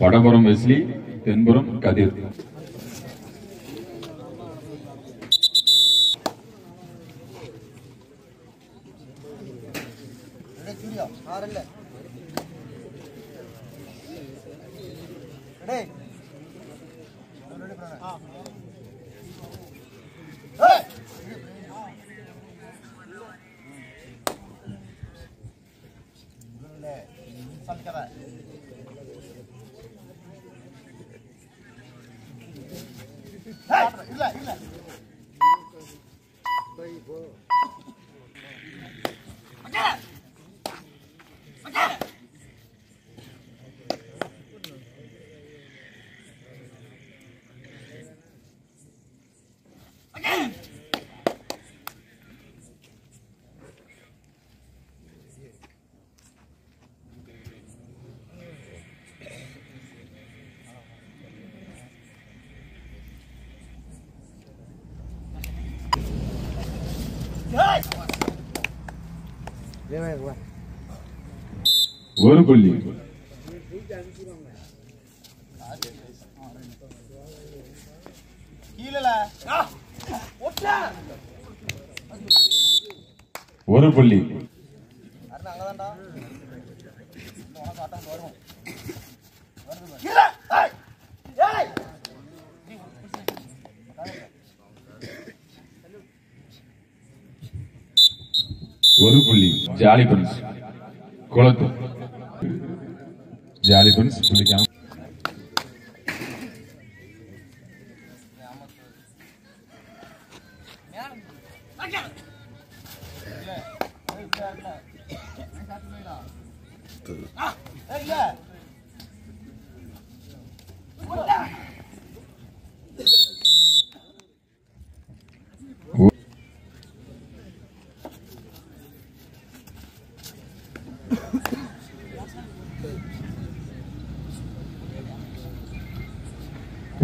வடபுறம் Wesley தென்புறம் கதிர். 我操 ஒரு புள்ளி ஒரு புள்ளி ஒரு புள்ளி ஜாலி பிரின்ஸ் குளத்து ஜாலி பிரின்ஸ்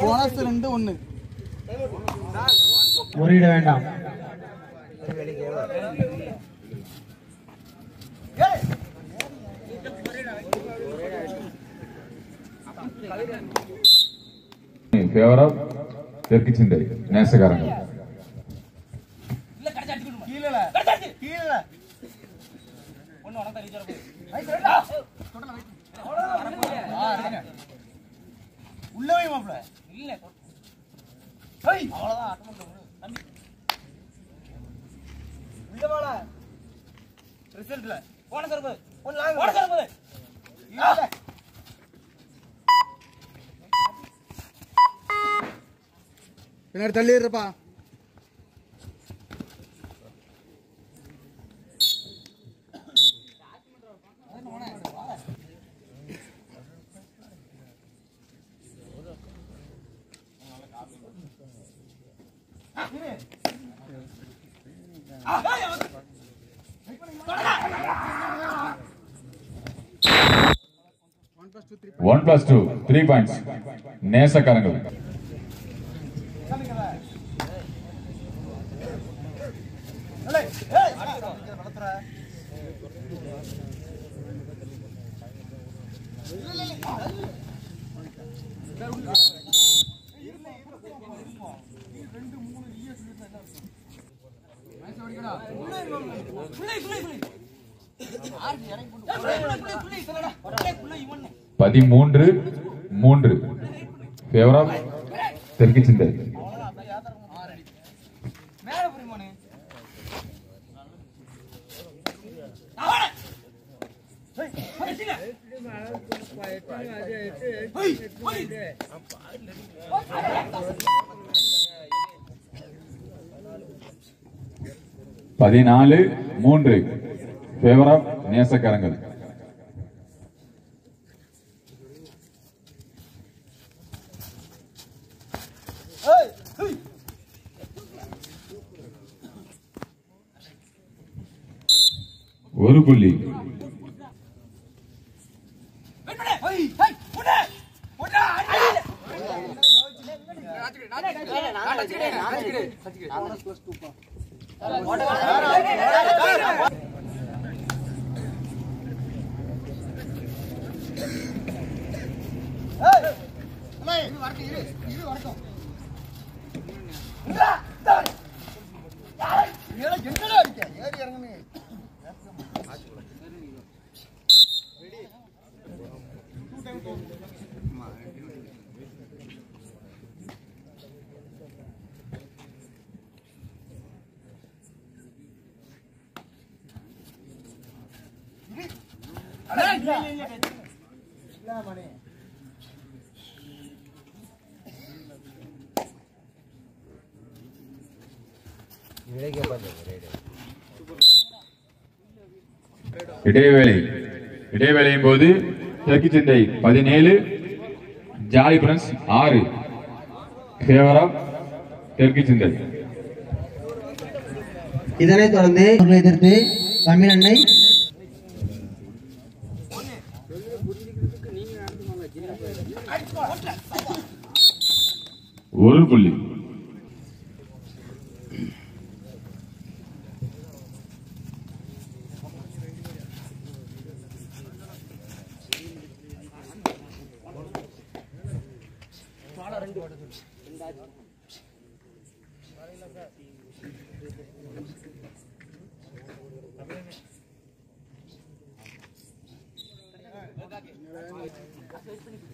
போனஸ் ரெண்டு ஒண்ணு. முறையிட வேண்டாம். ஃபேவர் ஆஃப் தெற்கு சிந்தை நேசக்காரங்க. கீழே கீழே உள்ள வை மாப்ள இல்ல அவ்வளவுதான் தம்பி. உள்ள வாடா. ரிசல்ட்ல போன சர்பு ஒன்னு லாங் போன சர்பு இல்ல பின்னாடி தள்ளிடுறப்பா. One plus two three points நேசக்காரங்கள் பதிமூன்று மூன்று ஃபேவர் பதிமூன்று தெற்கு சிந்தை மேல Hey! பதினாலு மூன்று. ஃபேவர் ஆஃப் நேசக்கரங்கள். ஒரு புள்ளி. வரட்டும் இரு இரு வரட்டும் இடைவேளை இடைவேளையின் போது தெற்கு சிந்தை பதினேழு ஜாலி பிரன்ஸ் ஆறு. ஃபேவரா தெற்கு சிந்தை. இதனைத் தொடர்ந்து எதிர்த்து தமிழ் அன்னை ஒரு புள்ளி. ரெண்டாயிரம்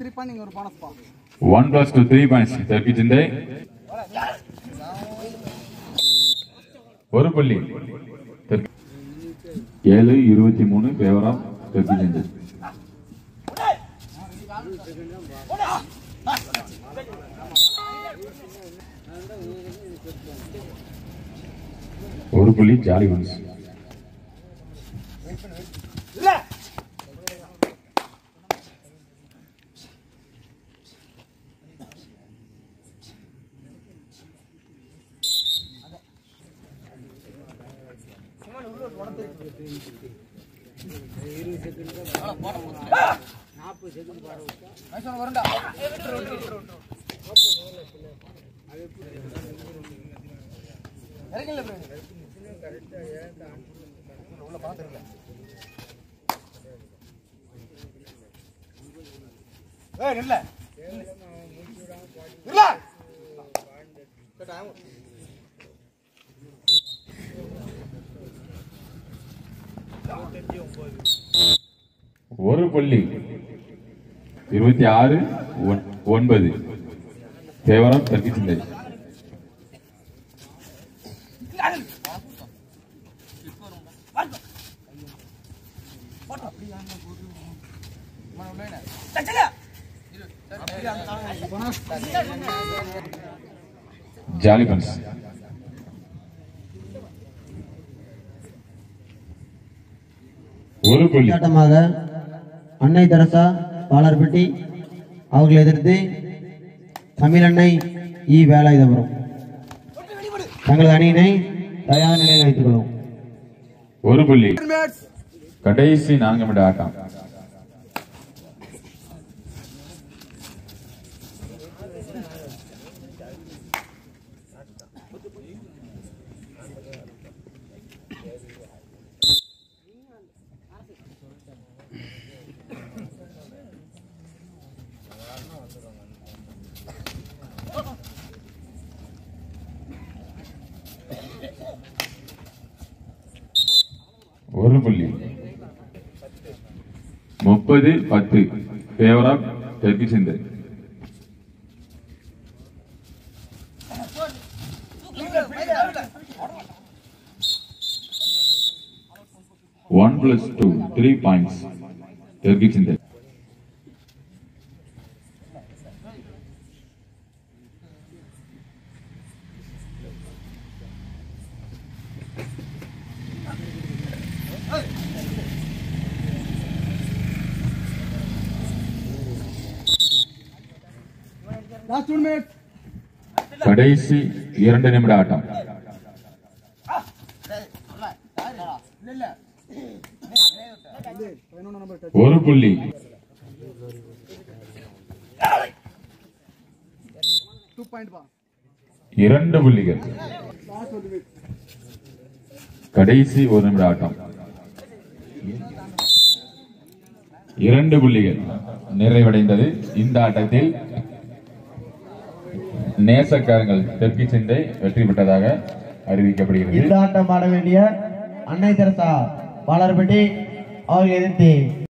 த்ரீ பாயிண்ட் ஒரு bonus one plus two three points தெற்கு ஒரு புள்ளி. ஏழு இருபத்தி மூணு ஃபேவரா தெற்கு ஒரு புள்ளி ஜாலி ஒன்ஸ் ஏய் நில்ல. நில்ல. ஒரு புள்ளி. இருபத்தி ஆறு ஒன்பது. தேவரம் தெற்கு சிந்தை ஜாலிபன்ஸ் பன்ஸ் ஒரு புள்ளி போராட்டமாக அன்னை தெரசா பாலர்பட்டி அவர்களை எதிர்த்து தமிழ் அன்னை இ வேலாயுதபுரம். தங்களது அணியினை தயார் நிலையில் வைத்துக் கொள்ளும் ஒரு புள்ளி. கடைசி நான்கு நிமிட ஆட்டம். ஒரு புள்ளி முப்பது பத்து ஃபேவரா தெற்கு சிந்தை one plus two three points தெற்கு சிந்தை லாஸ்ட் கடைசி இரண்டு நிமிட ஆட்டம். ஒரு புள்ளி. இரண்டு புள்ளிகள். கடைசி ஒரு நிமிட ஆட்டம். இரண்டு புள்ளிகள் நிறைவடைந்தது. இந்த ஆட்டத்தில் நேசக்காரங்கள் தெற்கு சிந்தை வெற்றி பெற்றதாக அறிவிக்கப்படுகிறது. இந்த ஆட்டம் ஆட வேண்டிய அன்னை தெரசா வளர்பட்டி அவர்கள் எதிர்த்து